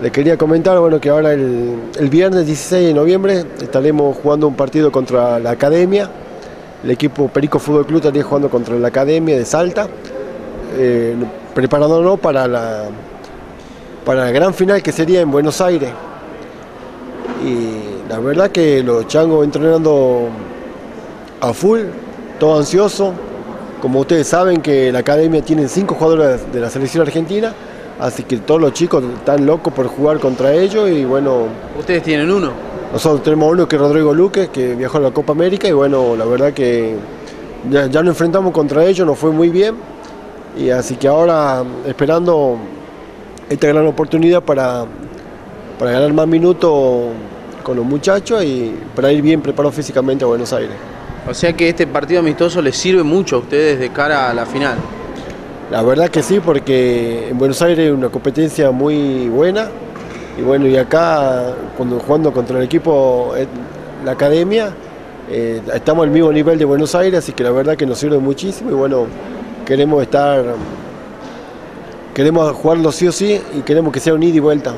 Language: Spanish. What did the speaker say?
Le quería comentar bueno, que ahora el, viernes 16 de noviembre estaremos jugando un partido contra la Academia. El equipo Perico Fútbol Club estaría jugando contra la Academia de Salta, eh, preparándonos para la, para la gran final que sería en Buenos Aires. Y la verdad que los changos entrenando a full, todo ansioso. Como ustedes saben que la Academia tiene cinco jugadores de la selección argentina Así que todos los chicos están locos por jugar contra ellos y bueno... ¿Ustedes tienen uno? Nosotros tenemos uno que es Rodrigo Luque, que viajó a la Copa América y bueno, la verdad que ya, nos enfrentamos contra ellos, nos fue muy bien. Y así que ahora esperando esta gran oportunidad para, para ganar más minutos con los muchachos y para ir bien preparados físicamente a Buenos Aires. O sea que este partido amistoso les sirve mucho a ustedes de cara a la final. La verdad que sí, porque en Buenos Aires es una competencia muy buena. Y bueno, y acá, cuando jugando contra el equipo, eh, la academia, eh, estamos al mismo nivel de Buenos Aires, así que la verdad que nos sirve muchísimo. Y bueno, queremos estar, queremos jugarlo sí o sí y queremos que sea un ida y vuelta.